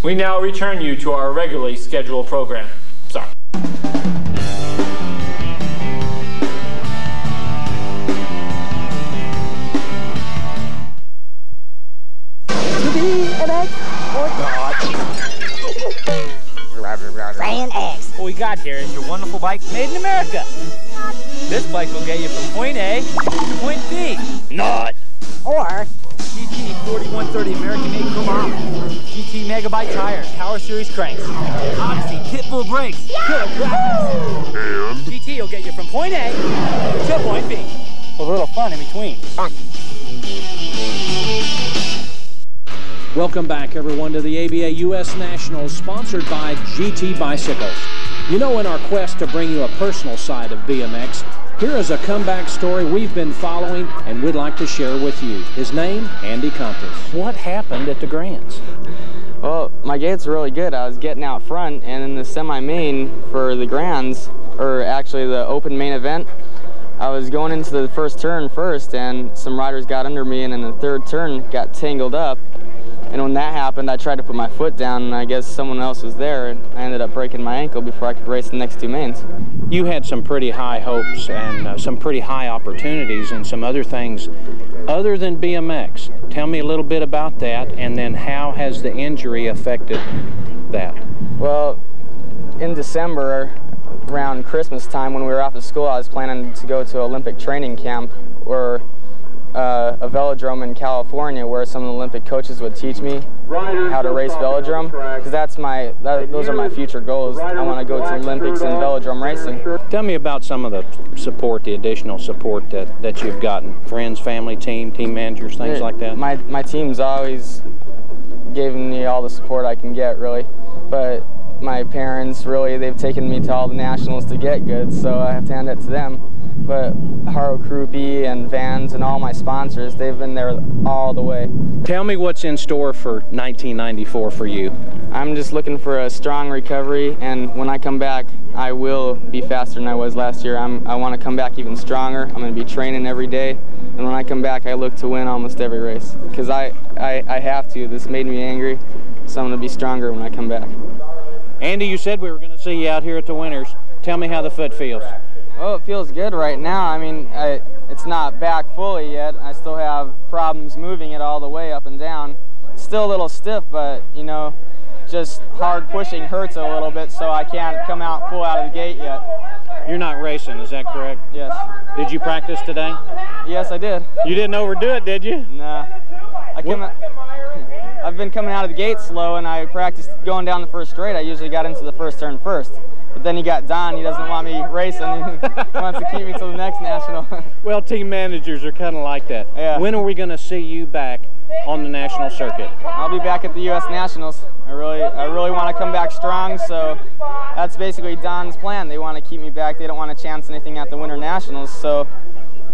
We now return you to our regularly scheduled program. Welcome back, everyone, to the ABA U.S. Nationals, sponsored by GT Bicycles. You know, in our quest to bring you a personal side of BMX, here is a comeback story we've been following and we'd like to share with you. His name, Andy Contes. What happened at the Grands? Well, my gate's really good. I was getting out front, and in the semi-main for the Grands, or actually the open main event, I was going into the first turn first, and some riders got under me, and in the third turn got tangled up. And when that happened, I tried to put my foot down, and I guess someone else was there, and I ended up breaking my ankle before I could race the next two mains. You had some pretty high hopes and uh, some pretty high opportunities and some other things other than BMX. Tell me a little bit about that, and then how has the injury affected that? Well, in December, around Christmas time, when we were off of school, I was planning to go to Olympic training camp or uh, a velodrome in California where some of the Olympic coaches would teach me how to race velodrome because that's my that, those are my future goals. I want to go to Olympics in velodrome racing. Tell me about some of the support, the additional support that, that you've gotten. Friends, family, team, team managers, things Yeah, like that. My, my team's always given me all the support I can get, really. But my parents, really, they've taken me to all the nationals to get good, so I have to hand it to them. But Haro Krupi and Vans and all my sponsors, they've been there all the way. Tell me what's in store for 1994 for you. I'm just looking for a strong recovery, and when I come back, I will be faster than I was last year. I'm, I want to come back even stronger. I'm going to be training every day, and when I come back, I look to win almost every race because I, I, I have to. This made me angry, so I'm going to be stronger when I come back. Andy, you said we were going to see you out here at the Winners. Tell me how the foot feels. Oh, it feels good right now. I mean, I, it's not back fully yet. I still have problems moving it all the way up and down. It's still a little stiff, but you know, just hard pushing hurts a little bit, so I can't come out full out of the gate yet. You're not racing, is that correct? Yes. Did you practice today? Yes, I did. You didn't overdo it, did you? Nah. I come, I've been coming out of the gate slow, and I practiced going down the first straight. I usually got into the first turn first. But then he got Don. He doesn't want me racing. He wants to keep me till the next national. Well, team managers are kind of like that. Yeah. When are we going to see you back on the national circuit? I'll be back at the U.S. Nationals. I really, I really want to come back strong. So that's basically Don's plan. They want to keep me back. They don't want to chance anything at the Winter Nationals. So,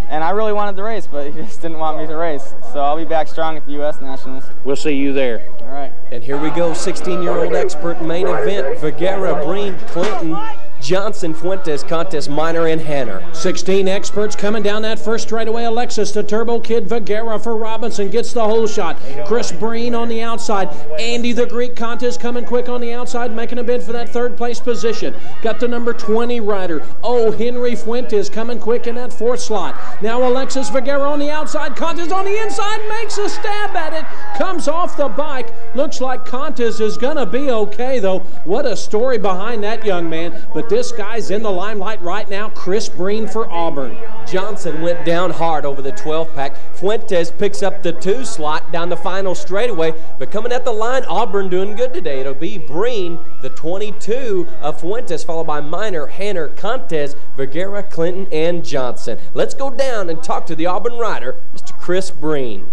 and I really wanted to race, but he just didn't want me to race. So I'll be back strong at the U.S. Nationals. We'll see you there. All right. And here we go, 16-year-old expert main event, Vergara, Breen, Clinton, Johnson, Fuentes, Contes, Minor, and Hanner. 16 experts coming down that first straightaway. Alexis, the Turbo Kid, Vergara for Robinson gets the hole shot. Chris Breen on the outside. Andy, the Greek Contes coming quick on the outside, making a bid for that third place position. Got the number 20 rider. Oh, Henry Fuentes coming quick in that fourth slot. Now Alexis Vergara on the outside. Contes on the inside, makes a stab at it. Comes off the bike. Looks like Contes is going to be okay, though. What a story behind that young man. But this guy's in the limelight right now. Chris Breen for Auburn. Johnson went down hard over the 12 pack. Fuentes picks up the two slot down the final straightaway. But coming at the line, Auburn doing good today. It'll be Breen, the 22 of Fuentes, followed by Minor, Hanner, Contes, Vergara, Clinton, and Johnson. Let's go down and talk to the Auburn rider, Mr. Chris Breen.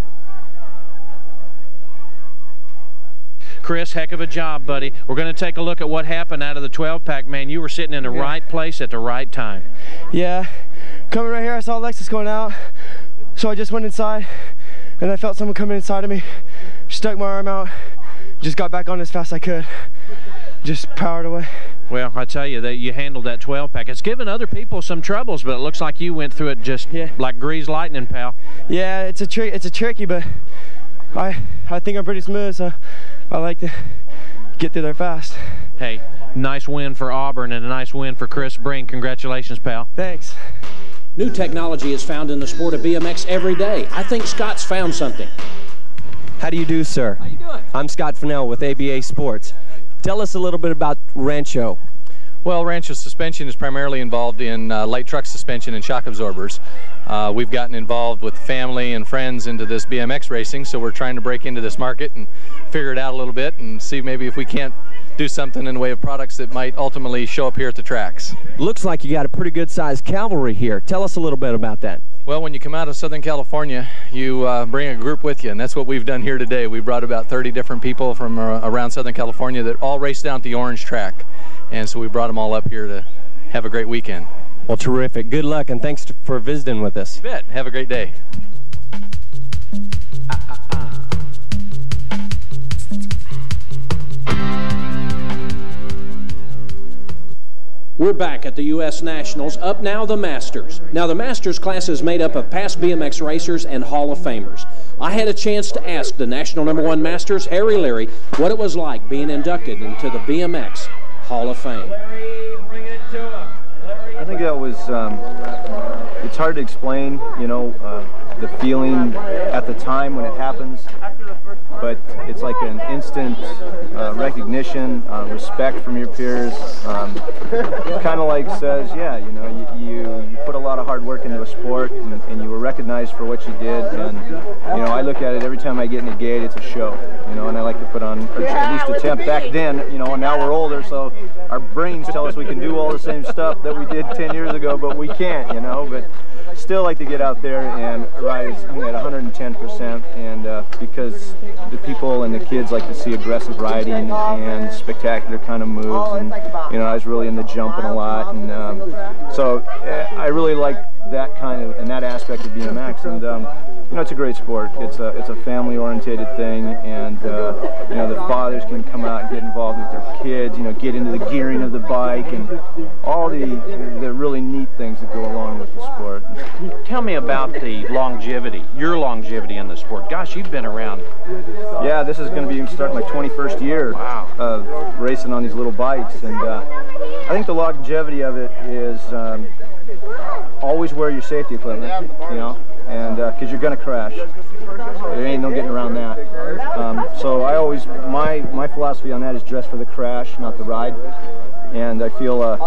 Chris, heck of a job, buddy. We're going to take a look at what happened out of the 12-pack. Man, you were sitting in the yeah. right place at the right time. Yeah. Coming right here, I saw Alexis going out, so I just went inside, and I felt someone coming inside of me. Stuck my arm out, just got back on as fast as I could. Just powered away. Well, I tell you that you handled that 12 pack. It's given other people some troubles, but it looks like you went through it just yeah. like greased lightning, pal. Yeah, it's a trick. It's a tricky, but I I think I'm pretty smooth, so I like to get through there fast. Hey, nice win for Auburn and a nice win for Chris Breen. Congratulations, pal. Thanks. New technology is found in the sport of BMX every day. I think Scott's found something. How do you do, sir? How you doing? I'm Scott Fennell with ABA Sports. Tell us a little bit about Rancho. Well, Rancho suspension is primarily involved in uh, light truck suspension and shock absorbers. Uh, we've gotten involved with family and friends into this BMX racing, so we're trying to break into this market and figure it out a little bit and see maybe if we can't do something in the way of products that might ultimately show up here at the tracks. Looks like you got a pretty good sized cavalry here. Tell us a little bit about that. Well, when you come out of Southern California, you uh, bring a group with you, and that's what we've done here today. We brought about 30 different people from uh, around Southern California that all race down at the Orange Track, and so we brought them all up here to have a great weekend. Well, terrific. Good luck, and thanks for visiting with us. You bet. Have a great day. We're back at the U.S. Nationals. Up now, the Masters. Now, the Masters class is made up of past BMX racers and Hall of Famers. I had a chance to ask the national number one Masters, Harry Leary, what it was like being inducted into the BMX Hall of Fame. I think that was, um, it's hard to explain, you know, uh, the feeling at the time when it happens but it's like an instant uh, recognition, uh, respect from your peers. Um, kind of like says, yeah, you know, you, you, you, put a lot of hard work into a sport and, and, you were recognized for what you did. And, you know, I look at it every time I get in a gate, it's a show, you know, and I like to put on, at least attempt back then, you know, and now we're older, so our brains tell us we can do all the same stuff that we did 10 years ago, but we can't, you know, but still like to get out there and ride at 110% and uh, because the people and the kids like to see aggressive riding and spectacular kind of moves and you know I was really in the jumping a lot and um, so uh, I really like that kind of and that aspect of BMX and um, you know, it's a great sport. It's a it's a family-oriented thing, and uh, you know the fathers can come out and get involved with their kids. You know, get into the gearing of the bike and all the the really neat things that go along with the sport. Tell me about the longevity, your longevity in the sport. Gosh, you've been around. Yeah, this is going to be starting my 21st year wow. of racing on these little bikes, and uh, I think the longevity of it is um, always wear your safety equipment. You know and because uh, you're going to crash. There ain't no getting around that. Um, so I always, my, my philosophy on that is dress for the crash, not the ride. And I feel uh,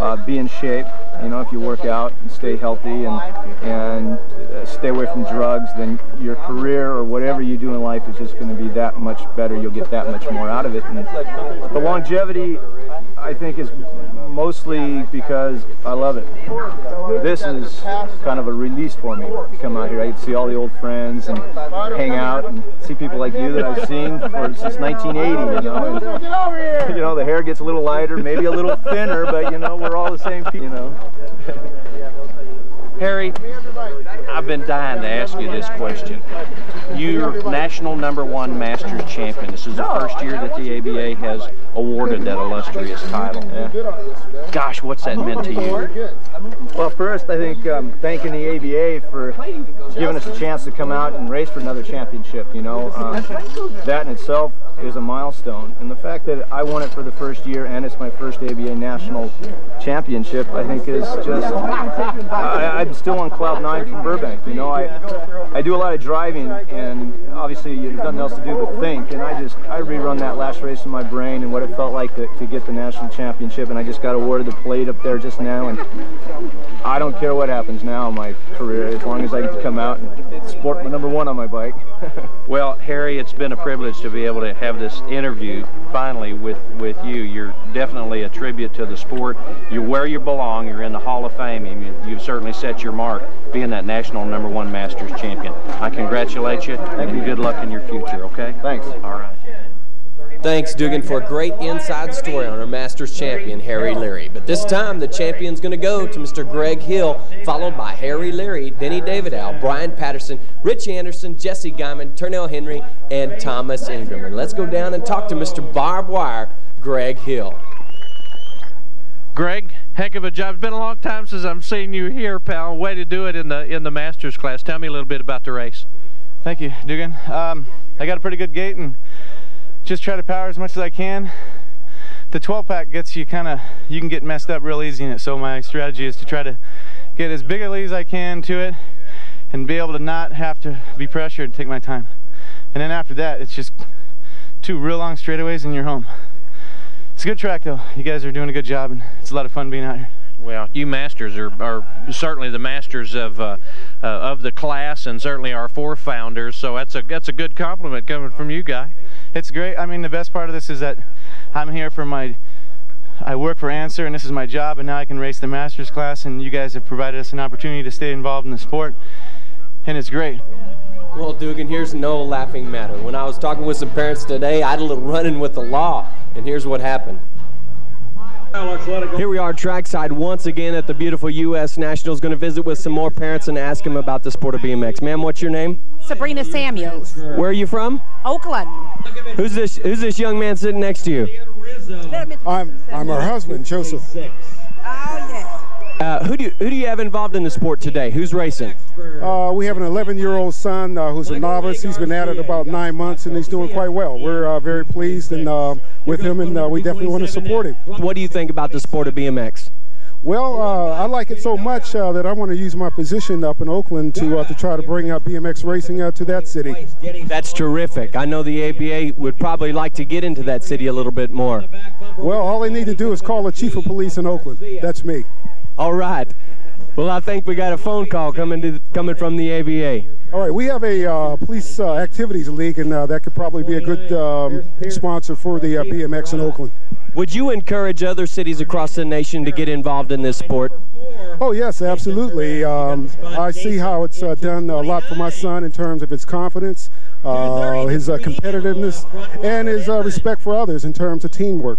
uh, be in shape, you know, if you work out and stay healthy and, and uh, stay away from drugs, then your career or whatever you do in life is just going to be that much better. You'll get that much more out of it. And the longevity, I think, is mostly because I love it. This is kind of a release for me to come out here. I to see all the old friends and hang out and see people like you that I've seen for, since 1980, you know. You know, the hair gets a little lighter, maybe a little thinner, but, you know, we're all the same people, you know. Harry, I've been dying to ask you this question. You're national number one Masters champion. This is the first year that the ABA has awarded that illustrious title. Yeah. Gosh, what's that meant to you? Well, first, I think um, thanking the ABA for giving us a chance to come out and race for another championship. You know, um, that in itself is a milestone. And the fact that I won it for the first year and it's my first ABA national championship, I think is just, I, am still on cloud nine from Burbank. You know, I, I do a lot of driving and obviously you there's nothing else to do but think. And I just, I rerun that last race in my brain and what it felt like to, to get the national championship. And I just got awarded the plate up there just now. And I don't care what happens now in my career as long as I can come out and sport my number one on my bike. well, Harry, it's been a privilege to be able to have this interview finally with, with you. You're definitely a tribute to the sport. You're where you belong. You're in the Hall of Fame. You've certainly set your mark being that national number one Masters champion. I congratulate you Thank and you. good luck in your future, okay? Thanks. All right. Thanks, Dugan, for a great inside story on our Masters champion, Harry Leary. But this time, the champion's going to go to Mr. Greg Hill, followed by Harry Leary, Denny Davidow, Brian Patterson, Rich Anderson, Jesse Guyman, Turnell Henry, and Thomas Ingram. And let's go down and talk to Mr. Barb Wire, Greg Hill. Greg, heck of a job. It's been a long time since I've seen you here, pal. Way to do it in the in the Masters class. Tell me a little bit about the race. Thank you, Dugan. Um, I got a pretty good gait and just try to power as much as I can. The 12 pack gets you kind of, you can get messed up real easy in it. So my strategy is to try to get as big a lead as I can to it and be able to not have to be pressured and take my time. And then after that, it's just two real long straightaways and you're home. It's a good track though. You guys are doing a good job and it's a lot of fun being out here. Well, you masters are, are certainly the masters of uh, uh, of the class and certainly our four founders. So that's a that's a good compliment coming from you, guy. It's great. I mean, the best part of this is that I'm here for my. I work for Answer, and this is my job, and now I can race the masters class, and you guys have provided us an opportunity to stay involved in the sport, and it's great. Well, Dugan, here's no laughing matter. When I was talking with some parents today, I had a little run-in with the law, and here's what happened. Here we are trackside once again at the beautiful U.S. Nationals. Going to visit with some more parents and ask them about the sport of BMX. Ma'am, what's your name? Sabrina Samuels. Where are you from? Oakland. Who's this? Who's this young man sitting next to you? I'm I'm her husband, Joseph. Oh yeah. Uh, who do you, who do you have involved in the sport today? Who's racing? Uh, we have an 11-year-old son uh, who's a novice. He's been at it about nine months, and he's doing quite well. We're uh, very pleased and uh, with him, and uh, we definitely want to support him. What do you think about the sport of BMX? Well, uh, I like it so much uh, that I want to use my position up in Oakland to uh, to try to bring up BMX racing uh, to that city. That's terrific. I know the ABA would probably like to get into that city a little bit more. Well, all they need to do is call the chief of police in Oakland. That's me. All right. Well, I think we got a phone call coming to coming from the ABA. All right, we have a uh, police uh, activities league, and uh, that could probably be a good um, sponsor for the uh, BMX in Oakland. Would you encourage other cities across the nation to get involved in this sport? Oh yes, absolutely. Um, I see how it's uh, done a lot for my son in terms of his confidence, uh, his uh, competitiveness, and his uh, respect for others in terms of teamwork.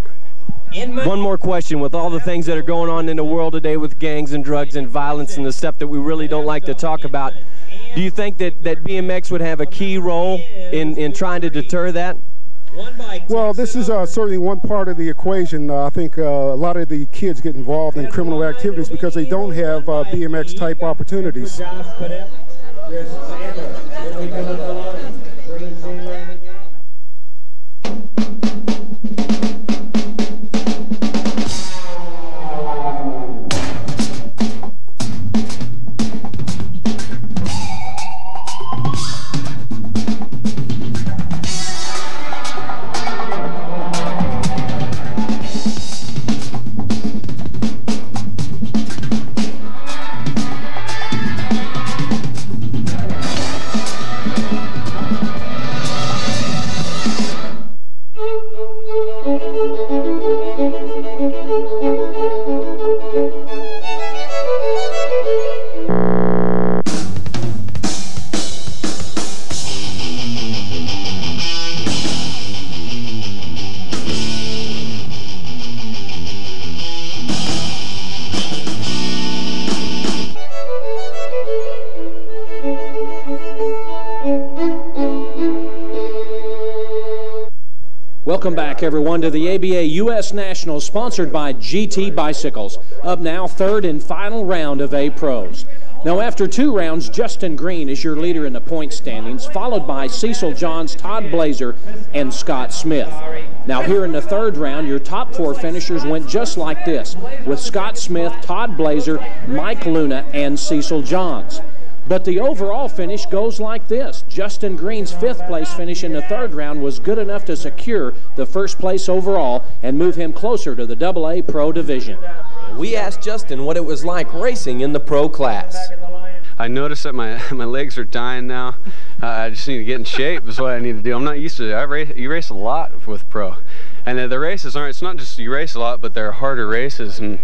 One more question. With all the things that are going on in the world today with gangs and drugs and violence and the stuff that we really don't like to talk about, do you think that, that BMX would have a key role in, in trying to deter that? Well, this is uh, certainly one part of the equation. Uh, I think uh, a lot of the kids get involved in criminal activities because they don't have uh, BMX type opportunities. Back, everyone, to the ABA U.S. Nationals, sponsored by GT Bicycles. Up now, third and final round of A Pros. Now, after two rounds, Justin Green is your leader in the point standings, followed by Cecil Johns, Todd Blazer, and Scott Smith. Now, here in the third round, your top four finishers went just like this, with Scott Smith, Todd Blazer, Mike Luna, and Cecil Johns. But the overall finish goes like this. Justin Green's fifth place finish in the third round was good enough to secure the first place overall and move him closer to the AA Pro division. We asked Justin what it was like racing in the pro class. I noticed that my my legs are dying now. Uh, I just need to get in shape. Is what I need to do. I'm not used to it. I race. You race a lot with pro, and the, the races aren't. It's not just you race a lot, but they're harder races, and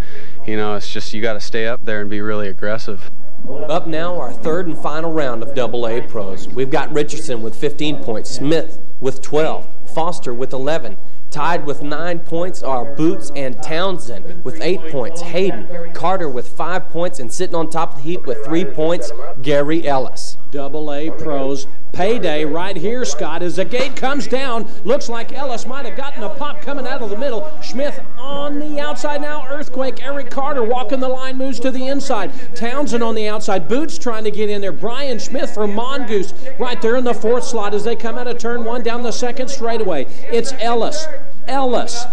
you know it's just you got to stay up there and be really aggressive. Up now, our third and final round of AA Pros. We've got Richardson with 15 points, Smith with 12, Foster with 11. Tied with nine points are Bootes and Townsend with eight points. Hayden, Carter with five points, and sitting on top of the heap with three points, Gary Ellis. Double A pros payday right here, Scott, as the gate comes down. Looks like Ellis might have gotten a pop coming out of the middle. Smith on the outside now. Earthquake. Eric Carter walking the line, moves to the inside. Townsend on the outside. Bootes trying to get in there. Brian Smith from Mongoose right there in the fourth slot as they come out of turn one down the second straightaway. It's Ellis. Ellis.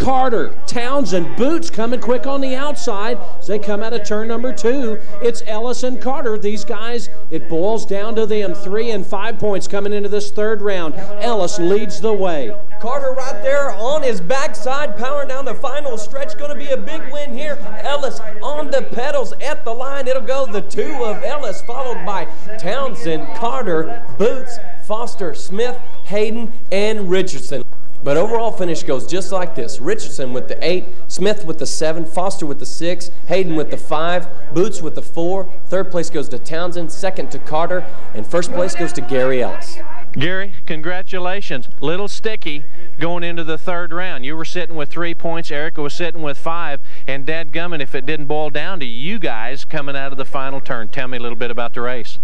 Carter, Townsend, Bootes coming quick on the outside as they come out of turn number two. It's Ellis and Carter. These guys, it boils down to them. Three and five points coming into this third round. Ellis leads the way. Carter right there on his backside, powering down the final stretch. Going to be a big win here. Ellis on the pedals at the line. It'll go the two of Ellis, followed by Townsend, Carter, Bootes, Foster, Smith, Hayden, and Richardson. But overall finish goes just like this. Richardson with the eight, Smith with the seven, Foster with the six, Hayden with the five, Bootes with the four. Third place goes to Townsend, second to Carter, and first place goes to Gary Ellis. Gary, congratulations. Little sticky going into the third round. You were sitting with three points. Erica was sitting with five. And Dad Gummon, if it didn't boil down to you guys coming out of the final turn, tell me a little bit about the race.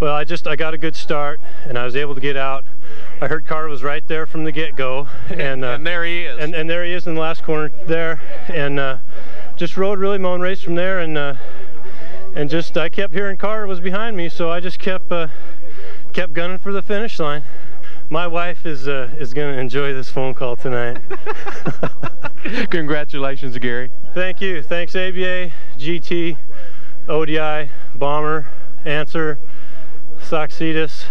Well, I just I got a good start, and I was able to get out. I heard Carter was right there from the get-go, and, uh, and there he is. And, and there he is in the last corner there, and uh, just rode really my own race from there, and uh, and just I kept hearing Carter was behind me, so I just kept uh, kept gunning for the finish line. My wife is uh, is going to enjoy this phone call tonight. Congratulations, Gary. Thank you. Thanks, ABA, GT, ODI, Bomber, Answer, Soxitas,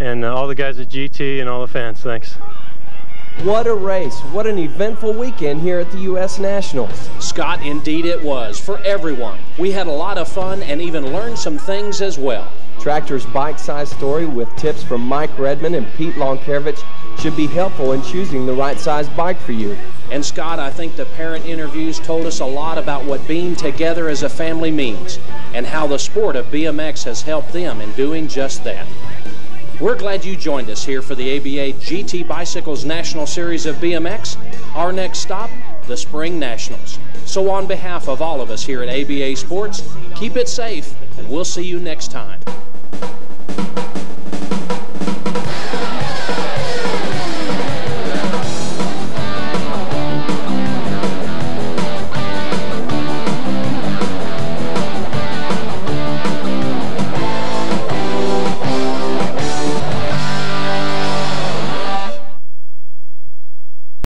and uh, all the guys at GT and all the fans. Thanks. What a race. What an eventful weekend here at the U.S. Nationals. Scott, indeed it was, for everyone. We had a lot of fun and even learned some things as well. Tractor's bike-size story with tips from Mike Redman and Pete Loncarevich should be helpful in choosing the right size bike for you. And Scott, I think the parent interviews told us a lot about what being together as a family means and how the sport of BMX has helped them in doing just that. We're glad you joined us here for the ABA GT Bicycles National Series of BMX. Our next stop, the Spring Nationals. So on behalf of all of us here at ABA Sports, keep it safe, and we'll see you next time.